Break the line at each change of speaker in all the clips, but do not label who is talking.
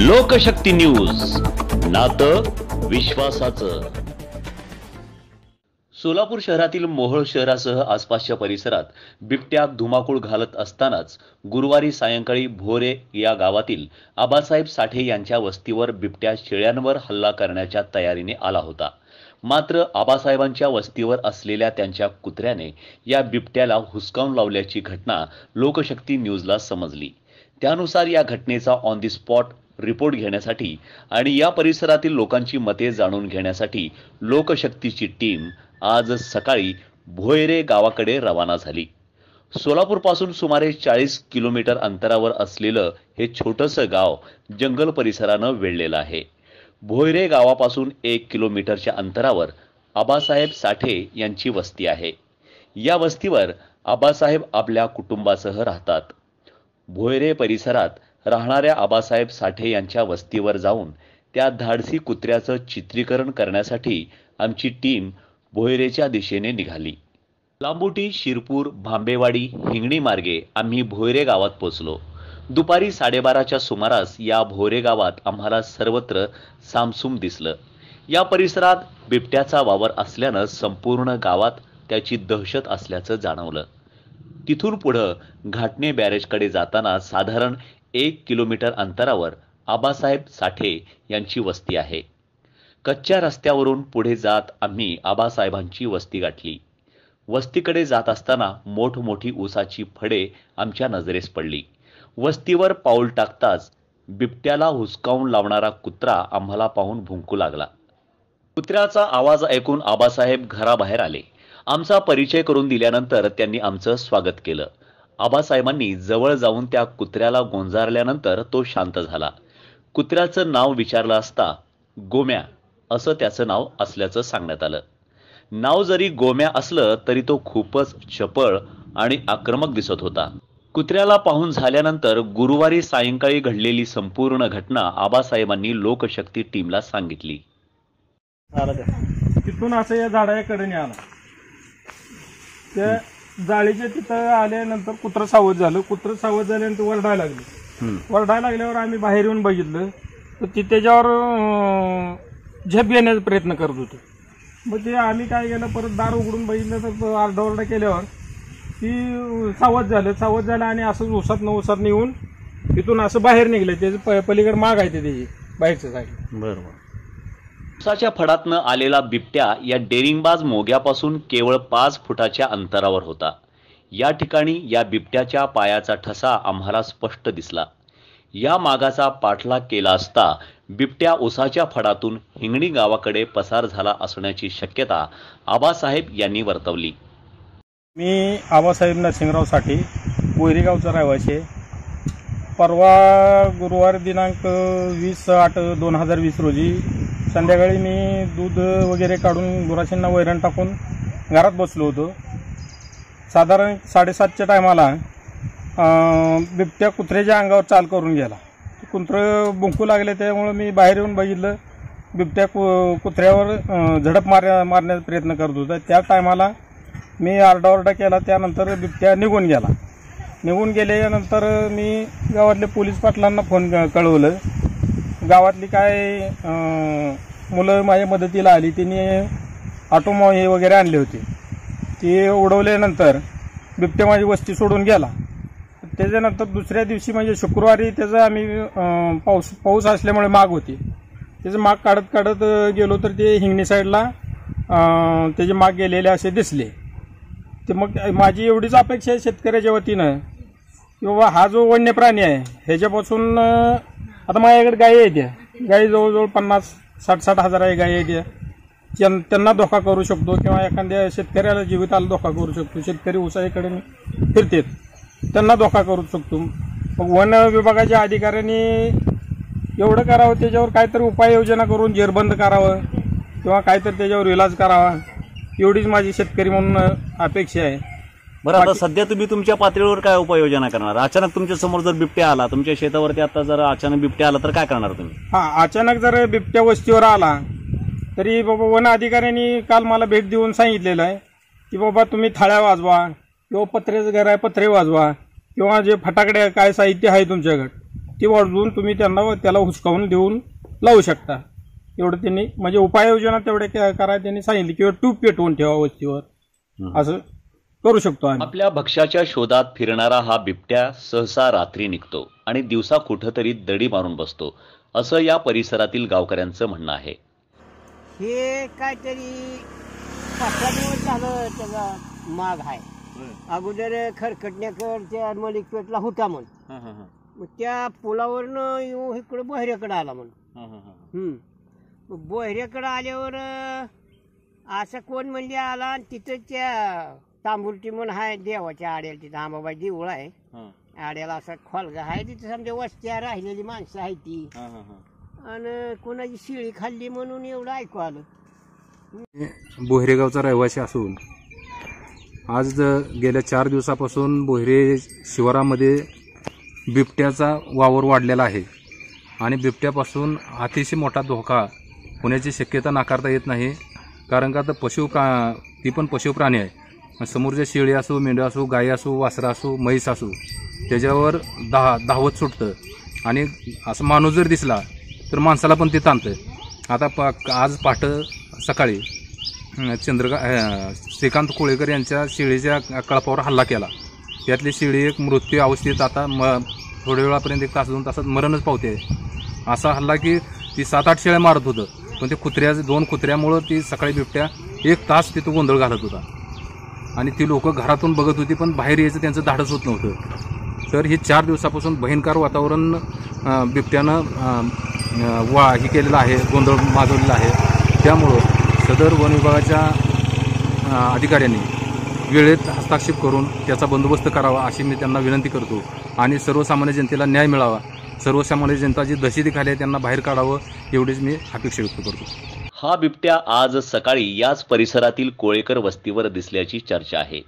लोकशक्ती news. नात विश्वासाचं. सोलापूर शहरातील मोहोळ शहरासह आसपासच्या परिसरात बिबट्या धुमाकूळ घालत असतानाच गुरुवारी सायंकाळी भोरे या गावातील आबासाहेब साठे यांच्या वस्तीवर बिबट्या शेळ्यांवर हल्ला करण्याच्या तयारीने आला होता. मात्र आबासाहेबांच्या वस्तीवर असलेल्या त्यांच्या कुत्र्याने या बिबट्याला हुसकावून लावल्याची घटना लोकशक्ती न्यूजला समजली. त्यानुसार या घटनेचा ऑन दी स्पॉट रिपोर्ट घेण्यासाठी आणि या परिसरातील लोकांची मते जाणून घेण्यासाठी लोकशक्तीची टीम आज सकाळी भोयरे गावाकडे रवाना झाली. सोलापूरपासून सुमारे चाळीस किलोमीटर अंतरावर असलेलं हे छोटंसं गाव जंगल परिसरानं वेढलेलं आहे. भोयरे गावापासून एक किलोमीटरच्या अंतरावर आबासाहेब साठे यांची वस्ती आहे. या वस्तीवर आबासाहेब आपल्या कुटुंबासह राहतात. भोयरे परिसरात राहणाऱ्या आबासाहेब साठे यांच्या वस्तीवर जाऊन त्या धाडसी कुत्र्याचं चित्रीकरण करण्यासाठी आमची टीम भोयरेच्या दिशेने निघाली. लांबुटी शिरपूर भांबेवाडी हिंगणी मार्गे आम्ही भोयरे गावात पोचलो दुपारी साडेबाराच्या सुमारास या भोयरे गावात आम्हाला सर्वत्र सामसूम दिसलं. या परिसरात बिबट्याचा वावर असल्यानं संपूर्ण गावात त्याची दहशत असल्याचं जाणवलं. तिथून पुढं घाटणे बॅरेजकडे जाताना साधारण एक किलोमीटर अंतरावर आबासाहेब साठे यांची वस्ती आहे. कच्च्या रस्त्यावरून पुढे जात आम्ही आबासाहेबांची वस्ती गाठली. वस्तीकडे जात असताना मोठमोठी ऊसाची फडे आमच्या नजरेस पडली. वस्तीवर पाऊल टाकताच बिबट्याला हुसकावून लावणारा कुत्रा आम्हाला पाहून भुंकू लागला. कुत्र्याचा आवाज ऐकून आबासाहेब घराबाहेर आले. आमचा परिचय करून दिल्यानंतर त्यांनी आमचं स्वागत केलं. आबासाहेबांनी जवळ जाऊन त्या कुत्र्याला गोंजारल्यानंतर तो शांत झाला. कुत्र्याचं नाव विचारलं असता गोम्या असं त्याचं नाव असल्याचं सांगण्यात आलं. नाव जरी गोम्या असलं तरी तो खूपच चपळ आणि आक्रमक दिसत होता. कुत्र्याला पाहून झाल्यानंतर गुरुवारी सायंकाळी घडलेली संपूर्ण घटना आबासाहेबांनी लोकशक्ती टीमला सांगितली.
तिथून असं या झाडाकडे आला. त्या जाळीच्या तिथं आल्यानंतर कुत्रं सावध झालं. कुत्रं सावध झाल्यानंतर वरडायला लागली. वरडायला लागल्यावर आम्ही बाहेर येऊन बघितलं. तर ती त्याच्यावर अं, झेप घेण्याचा प्रयत्न करत होते. मग ते आम्ही काय केलं परत दार उघडून बघितलं तर आरडाओरडा केल्यावर ती सावध झालं. सावध झालं आणि असंच उसात न उसात येऊन तिथून असं बाहेर निघलं. त्याचं प- पलीकडे माग आहे ते त्याची बाहेरच्या साईड
बरोबर उसाच्या फडातनं आलेला बिबट्या या डेरिंगबाज मोग्यापासून केवळ पाच फुटाच्या अंतरावर होता. या ठिकाणी या बिबट्याच्या पायाचा ठसा आम्हाला स्पष्ट दिसला. या मागाचा पाठलाग केला असता बिबट्या उसाच्या फडातून हिंगणी गावाकडे पसार झाला असण्याची शक्यता आबासाहेब यांनी वर्तवली.
मी आबासाहेब नरसिंगरावसाठी रहिवासी आहे. परवा गुरुवार दिनांक वीस आठ दोन हजार वीस रोजी संध्याकाळी मी दूध वगैरे काढून गुराशींना वैरण टाकून घरात बसलो होतो. साधारण साडेसातच्या टायमाला बिबट्या कुत्र्याच्या अंगावर चाल करून गेला. कुत्रं बुंकू लागले त्यामुळं मी बाहेर येऊन बघितलं बिबट्या कु कुत्र्यावर झडप मारण्या मारण्याचा प्रयत्न करत होता. त्या टायमाला मी आरडाओरडा केला त्यानंतर बिबट्या निघून गेला. निघून गेल्यानंतर मी गावातल्या पोलीस पाटलांना फोन क- कळवलं गावातली काय अं, मुलं माझ्या मदतीला आली त्यांनी ऑटोमो हे वगैरे आणले होते. ते उडवल्यानंतर बिबट्या माझी वस्ती सोडून गेला. त्याच्यानंतर दुसऱ्या दिवशी म्हणजे शुक्रवारी त्याचा आम्ही अं, पाऊस पाऊस असल्यामुळे माग होती. त्याचं माग काढत काढत अं, गेलो तर ते हिंगणी साईडला अं, त्याचे माग गेलेले असे दिसले. ते मग माझी एवढीच अपेक्षा आहे शेतकऱ्याच्या वतीनं की बाबा हा जो वन्य प्राणी आहे ह्याच्यापासून अं, आता माझ्याकडे गायी आहेत त्या गायी जवळजवळ पन्नास साठ साठ हजार आहे गायी आहेत त्या. त्यां- त्यांना धोका करू शकतो किंवा एखाद्या शेतकऱ्याला जीविताला धोका करू शकतो. शेतकरी उसाईकडे फिरतेत. त्यांना धोका करू शकतो. मग वन विभागाच्या अधिकाऱ्यांनी एवढं करावं त्याच्यावर काहीतरी उपाययोजना करून जेरबंद करावं किंवा काहीतरी त्याच्यावर इलाज करावा एवढीच माझी शेतकरी म्हणून अपेक्षा आहे.
बरं आता सध्या तुम्ही तुमच्या पातळीवर काय उपाययोजना करणार? अचानक तुमच्यासमोर जर बिबट्या आला तुमच्या शेतावरती आता जर अचानक बिबट्या आला तर काय करणार तुम्ही?
हा अचानक जर बिबट्या वस्तीवर आला तरी बाबा वन अधिकाऱ्यांनी काल मला भेट देऊन सांगितलेलं आहे की बाबा तुम्ही थाळ्या वाजवा किंवा पत्र्याचं घर आहे पत्रे वाजवा किंवा जे फटाकडे काय साहित्य आहे तुमच्याकडे ती वाजवून तुम्ही त्यांना त्याला हुसकावून देऊन लावू शकता. एवढं त्यांनी म्हणजे उपाययोजना तेवढे करायला त्यांनी सांगितली किंवा ट्यूब पेटवून ठेवा वस्तीवर. असं करू शकतो आम्ही.
आपल्या भक्ष्याच्या शोधात फिरणारा हा बिबट्या सहसा रात्री निघतो आणि दिवसा कुठंतरी दडी मारून बसतो. असं या परिसरातील गावकऱ्यांचं म्हणणं आहे.
हे काहीतरी पाच सहा दिवस झालं त्याचा माग आहे. अगोदर खरकटण्याकर त्या मलिकपेटला होता म्हण मग त्या पुलावरनं येऊ इकडं बोहऱ्याकडे आला म्हण हम्म. मग बोहऱ्याकडे आल्यावर अं, असं कोण म्हणजे आला आणि तिथं त्या तांबुर्टी म्हणून आहे देवाच्या आड्याला तिथं आंबाबाई देऊळ आहे. आड्याला असा खोलगा आहे तिथं समजा वस्त्या राहिलेली माणसं आहे ती. आणि कोणाची शिळी खाल्ली म्हणून एवढं ऐकू आलं.
बोहरेगावचा रहिवासी असून आज गेल्या चार दिवसापासून बोहरे शिवारामध्ये बिबट्याचा वावर वाढलेला आहे. आणि बिबट्यापासून अतिशय मोठा धोका होण्याची शक्यता नाकारता येत नाही कारण का तर पशु का ती पण पशुप्राणी आहे. समोरच्या शेळी असो मेंढ्या असो गाई असो वासरा असो म्हैस असो त्याच्यावर दहा धावत सुटतं. आणि असं माणूस जर दिसला तर माणसाला पण ते ताणतं आता पा आज पाठ सकाळी चंद्रका श्रीकांत कोळेकर यांच्या शेळीच्या कळपावर हल्ला केला. त्यातली शेळी एक मृत्यू अवस्थेत आता म थोड्या वेळापर्यंत एक तास दोन तासात मरणच पावते. असा हल्ला की ती सात आठ शेळ्या मारत होतं. पण ते कुत्र्या दोन कुत्र्यामुळं ती सकाळी बिबट्या एक तास तिथं गोंधळ घालत होता. आणि ती लोक घरातून बघत होती पण बाहेर यायचं त्यांचं धाडस होत नव्हतं. तर हे चार दिवसापासून भयंकर वातावरण बिबट्यानं वा हे केलेलं आहे गोंधळ माजवलेला आहे. त्यामुळं सदर वन विभागाच्या अधिकाऱ्यांनी वेळेत हस्तक्षेप करून त्याचा बंदोबस्त करावा अशी मी त्यांना विनंती करतो. आणि सर्वसामान्य जनतेला न्याय मिळावा. सर्वसामान्य जनता जी दहशती आहे त्यांना बाहेर काढावं एवढीच मी अपेक्षा व्यक्त करतो.
हा बिबट्या आज सकाळी याच परिसरातील कोळेकर वस्तीवर दिसल्याची चर्चा आहे.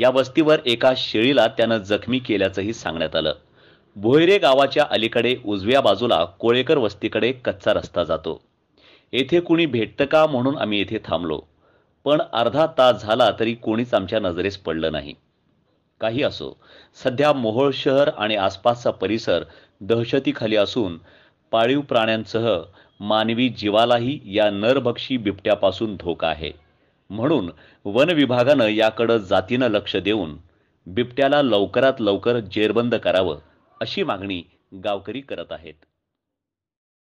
या वस्तीवर एका शेळीला त्यानं जखमी केल्याचंही सांगण्यात आलं. भोयरे गावाच्या अलीकडे उजव्या बाजूला कोळेकर वस्तीकडे कच्चा रस्ता जातो. येथे कुणी भेटतं का म्हणून आम्ही येथे थांबलो. पण अर्धा तास झाला तरी कोणीच आमच्या नजरेस पडलं नाही. काही असो सध्या मोहोळ शहर आणि आसपासचा परिसर दहशतीखाली असून पाळीव प्राण्यांसह मानवी जीवालाही या नरभक्षी बिबट्यापासून धोका आहे. म्हणून वन विभागानं याकडं जातीनं लक्ष देऊन बिबट्याला लवकरात लवकर जेरबंद करावं अशी मागणी गावकरी करत आहेत.